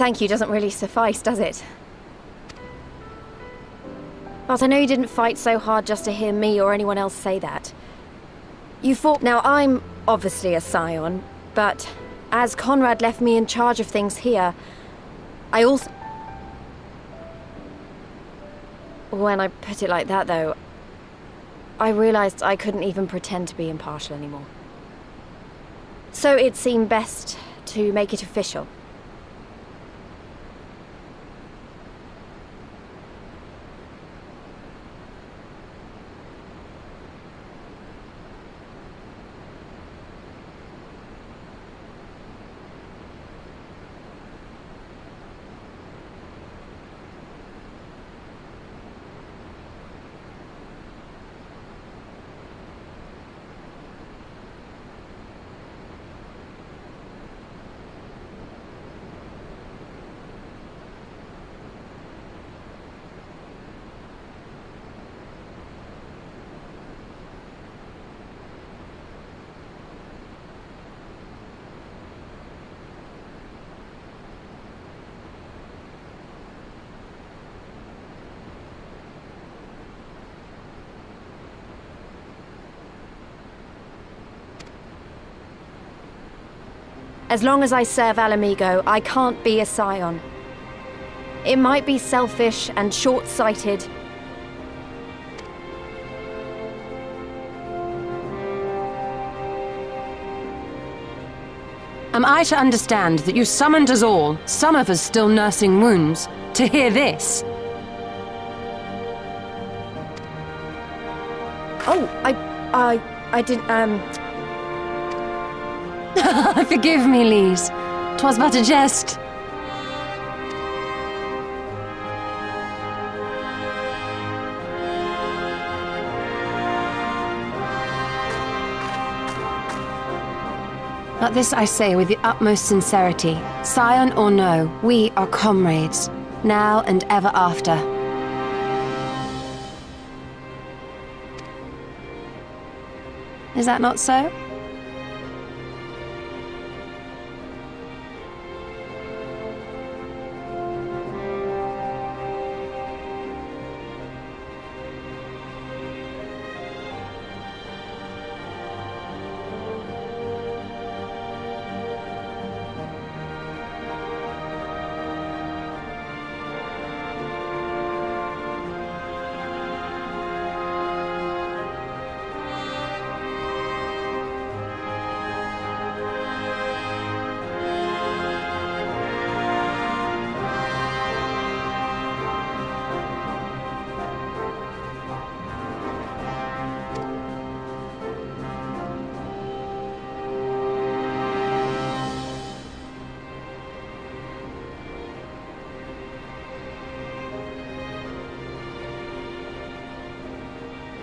thank you doesn't really suffice, does it? But I know you didn't fight so hard just to hear me or anyone else say that. You fought. Now, I'm obviously a scion, but as Conrad left me in charge of things here, I also. When I put it like that, though, I realized I couldn't even pretend to be impartial anymore. So it seemed best to make it official. As long as I serve Ala Mhigo, I can't be a scion. It might be selfish and short-sighted. Am I to understand that you summoned us all, some of us still nursing wounds, to hear this? Oh, I... I... I didn't, um... Forgive me, Lyse. Twas but a jest. But this I say with the utmost sincerity. Scion or no, we are comrades, now and ever after. Is that not so?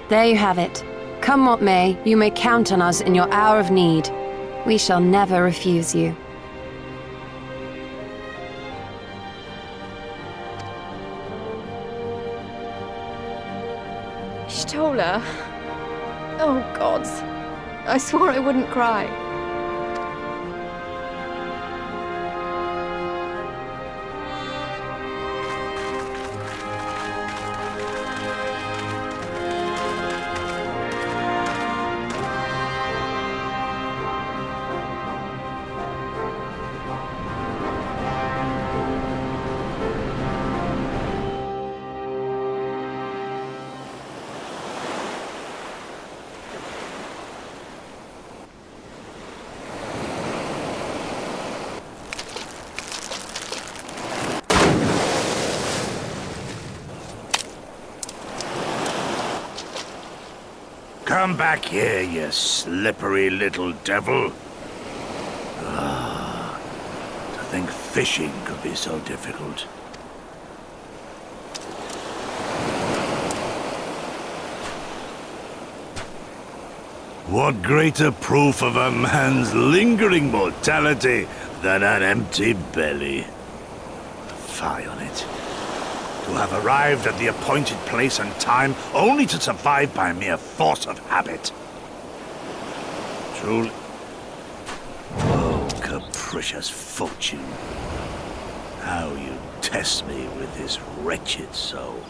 There you have it. Come what may, you may count on us in your hour of need. We shall never refuse you. Stola. Oh, gods. I swore I wouldn't cry. Come back here, you slippery little devil. Ah, to think fishing could be so difficult. What greater proof of a man's lingering mortality than an empty belly? Fie on it. To have arrived at the appointed place and time only to survive by mere force of habit. Truly... Oh, capricious fortune. How you test me with this wretched soul.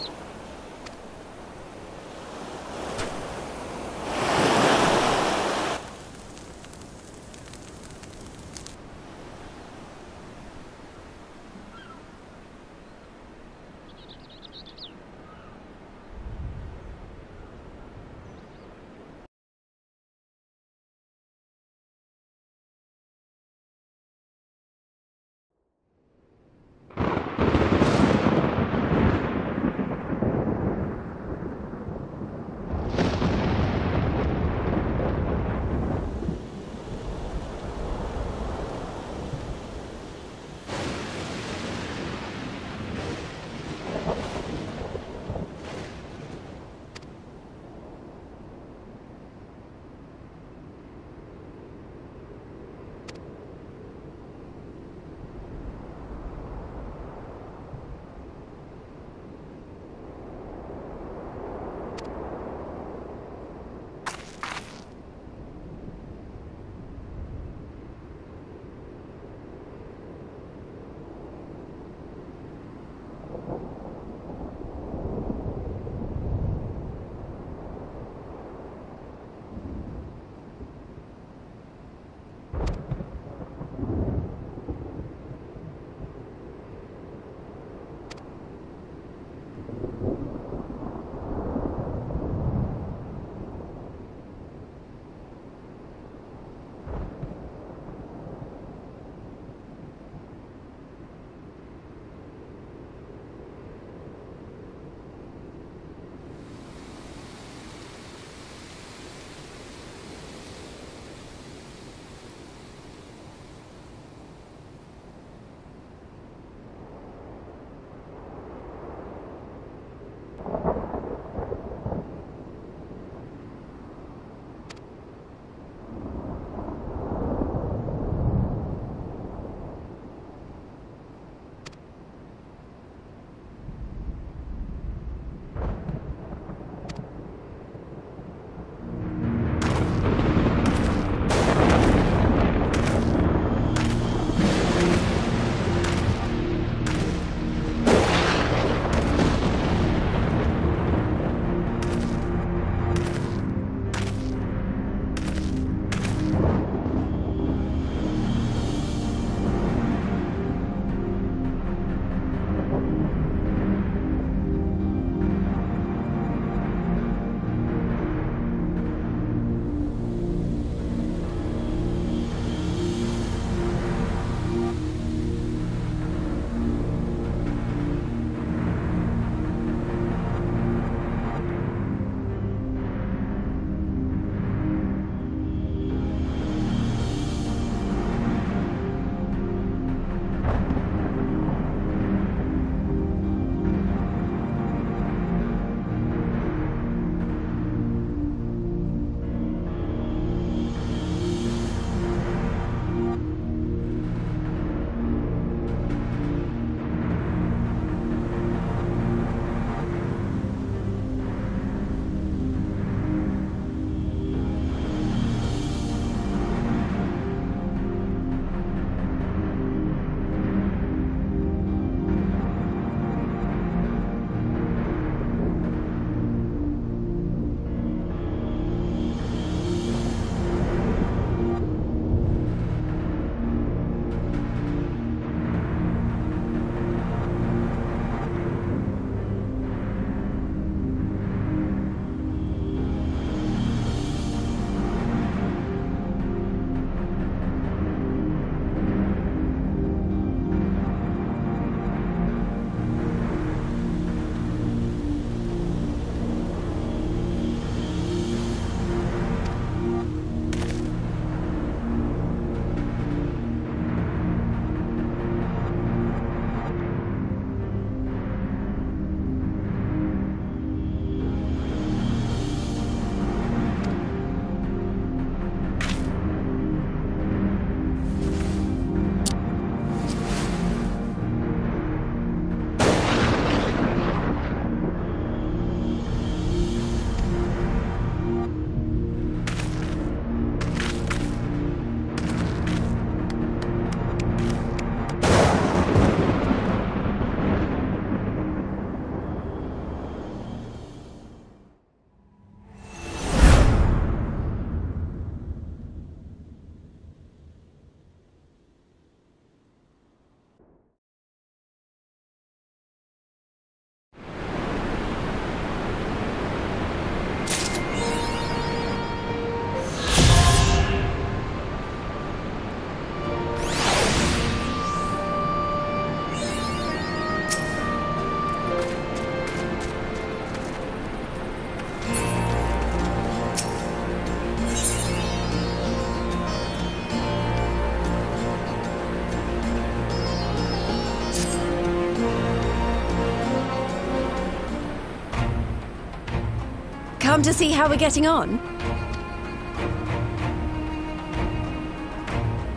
Come to see how we're getting on?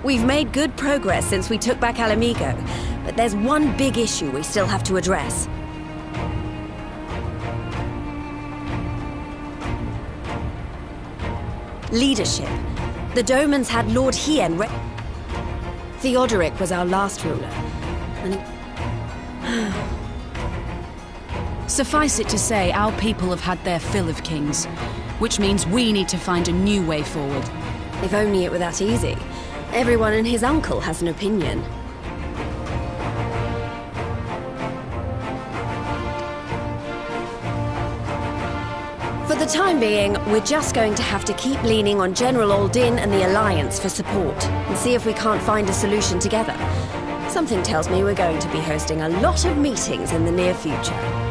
We've made good progress since we took back Ala Mhigo, but there's one big issue we still have to address. Leadership. The Domans had Lord Hien Theodoric was our last ruler. Suffice it to say, our people have had their fill of kings, which means we need to find a new way forward. if only it were that easy. Everyone and his uncle has an opinion. For the time being, we're just going to have to keep leaning on General Aldynn and the Alliance for support, and see if we can't find a solution together. Something tells me we're going to be hosting a lot of meetings in the near future.